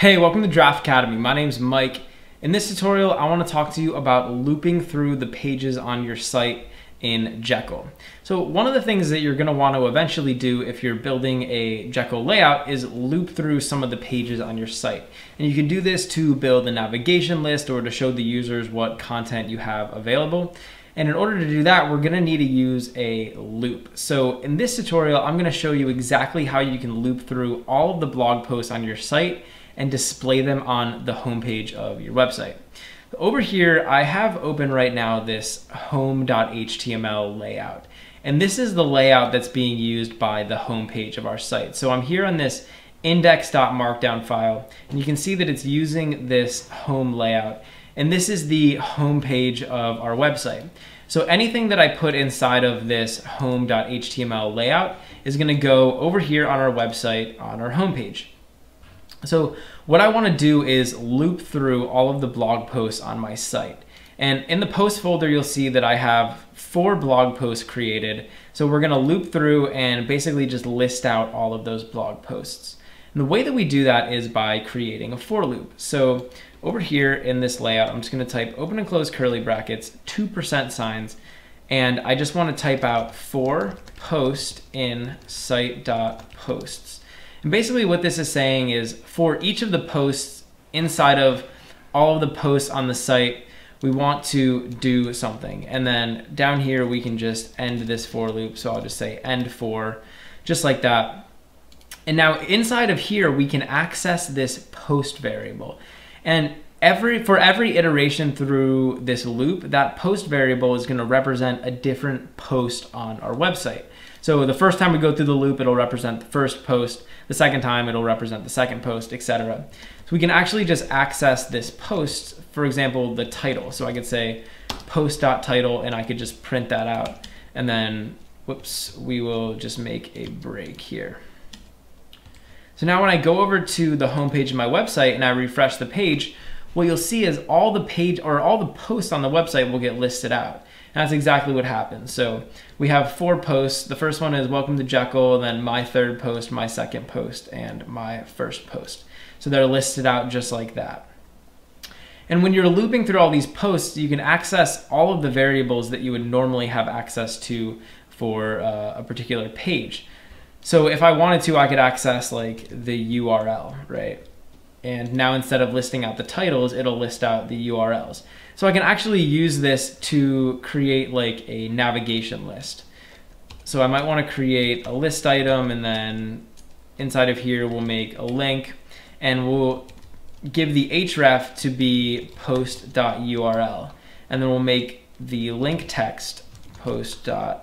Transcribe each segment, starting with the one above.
Hey, welcome to Giraffe Academy. My name is Mike. In this tutorial, I want to talk to you about looping through the pages on your site in Jekyll. So one of the things that you're going to want to eventually do if you're building a Jekyll layout is loop through some of the pages on your site. And you can do this to build a navigation list or to show the users what content you have available. And in order to do that, we're gonna need to use a loop. So in this tutorial, I'm gonna show you exactly how you can loop through all of the blog posts on your site and display them on the homepage of your website. Over here, I have open right now this home.html layout. And this is the layout that's being used by the homepage of our site. So I'm here on this index.markdown file, and you can see that it's using this home layout. And this is the homepage of our website. So anything that I put inside of this home.html layout is gonna go over here on our website on our homepage. So what I want to do is loop through all of the blog posts on my site. And in the post folder, you'll see that I have four blog posts created. So we're going to loop through and basically just list out all of those blog posts. And the way that we do that is by creating a for loop. So over here in this layout, I'm just going to type open and close curly brackets, 2% signs, and I just want to type out for post in site.posts. And basically what this is saying is for each of the posts inside of all of the posts on the site, we want to do something. And then down here, we can just end this for loop. So I'll just say end for, just like that. And now inside of here, we can access this post variable. And every for every iteration through this loop, that post variable is gonna represent a different post on our website. So the first time we go through the loop, it'll represent the first post. The second time, it'll represent the second post, etc. So we can actually just access this post, for example, the title. So I could say post.title and I could just print that out. And then, whoops, we will just make a break here. So now when I go over to the homepage of my website and I refresh the page, what you'll see is all the page or all the posts on the website will get listed out. That's exactly what happens. So we have four posts. The first one is welcome to Jekyll, then my third post, my second post, and my first post. So they're listed out just like that. And when you're looping through all these posts, you can access all of the variables that you would normally have access to for uh, a particular page. So if I wanted to, I could access like the URL, right? And now instead of listing out the titles, it'll list out the URLs. So I can actually use this to create like a navigation list. So I might want to create a list item and then inside of here we'll make a link and we'll give the href to be post.url and then we'll make the link text post.title.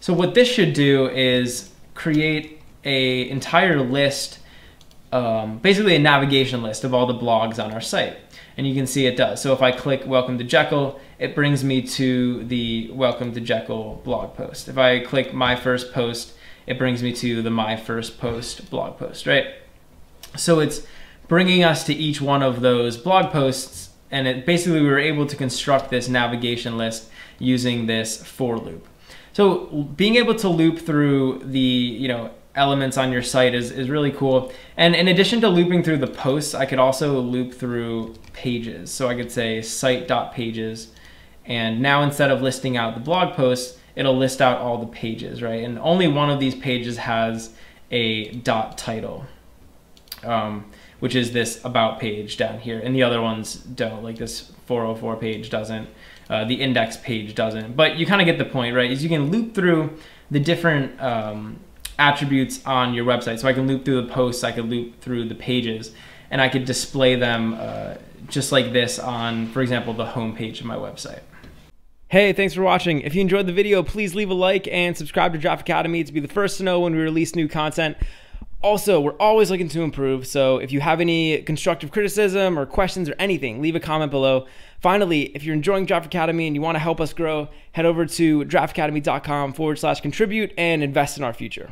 So what this should do is create a entire list um, basically a navigation list of all the blogs on our site. And you can see it does. So if I click Welcome to Jekyll, it brings me to the Welcome to Jekyll blog post. If I click My First Post, it brings me to the My First Post blog post, right? So it's bringing us to each one of those blog posts and it basically we were able to construct this navigation list using this for loop. So being able to loop through the, you know, elements on your site is, is really cool. And in addition to looping through the posts, I could also loop through pages. So I could say site.pages. And now instead of listing out the blog posts, it'll list out all the pages, right? And only one of these pages has a dot title, um, which is this about page down here. And the other ones don't, like this 404 page doesn't. Uh, the index page doesn't. But you kind of get the point, right? Is you can loop through the different um, attributes on your website. So I can loop through the posts, I could loop through the pages, and I could display them uh, just like this on, for example, the home page of my website. Hey, thanks for watching. If you enjoyed the video, please leave a like and subscribe to Giraffe Academy to be the first to know when we release new content. Also, we're always looking to improve, so if you have any constructive criticism or questions or anything, leave a comment below. Finally, if you're enjoying Giraffe Academy and you want to help us grow, head over to giraffeacademy.com forward slash contribute and invest in our future.